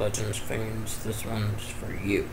Legends fans, this one's for you.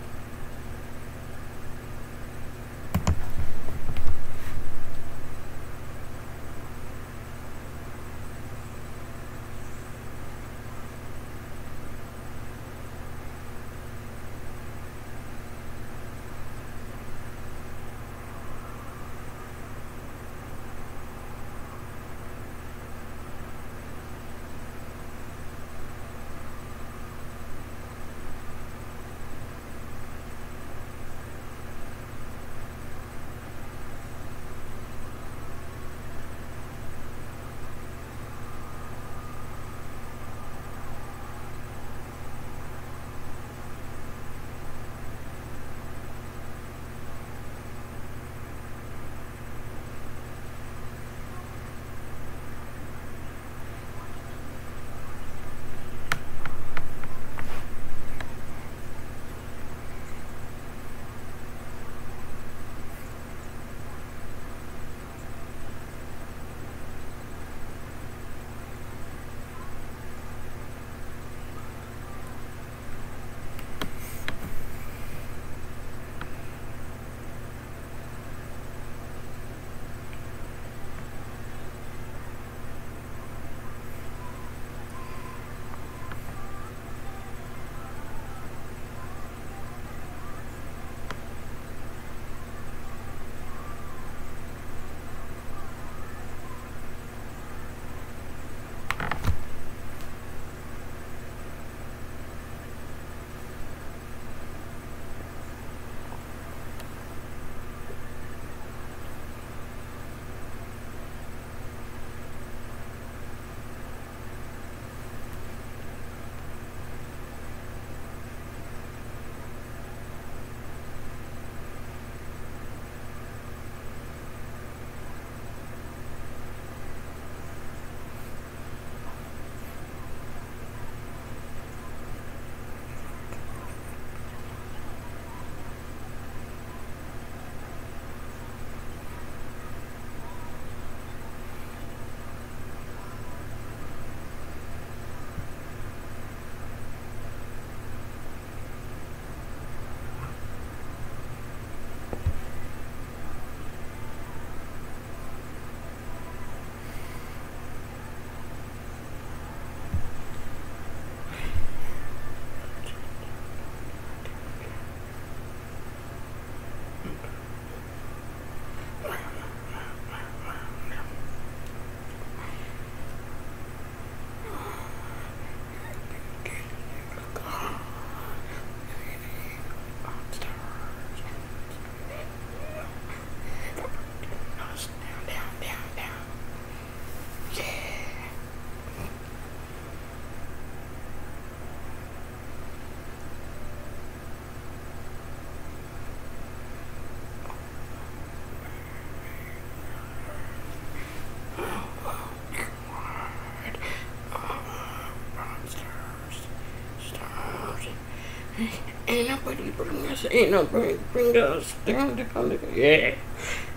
Us, ain't nobody bring us down, down, down. Yeah.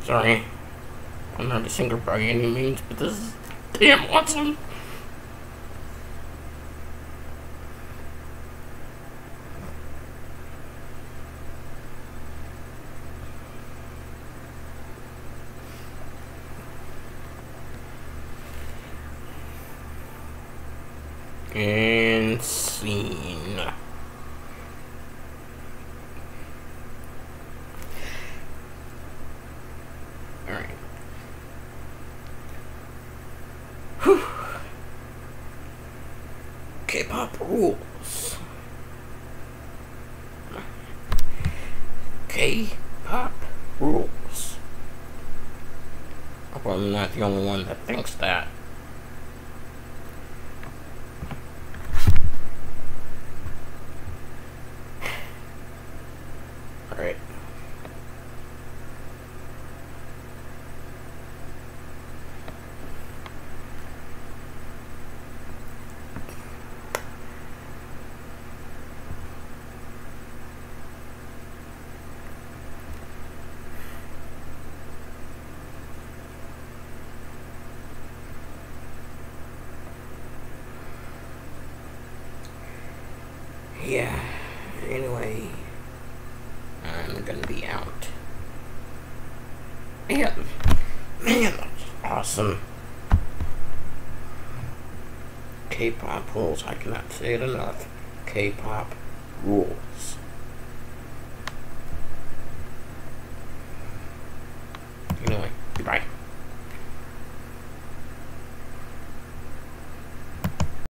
Sorry. I'm not a singer by any means, but this is damn awesome. And scene. K-pop rules. K-pop rules. I'm not the only one that thinks that. Yeah. Anyway, I'm gonna be out. Man, man, that's awesome. K-pop rules. I cannot say it enough. K-pop rules.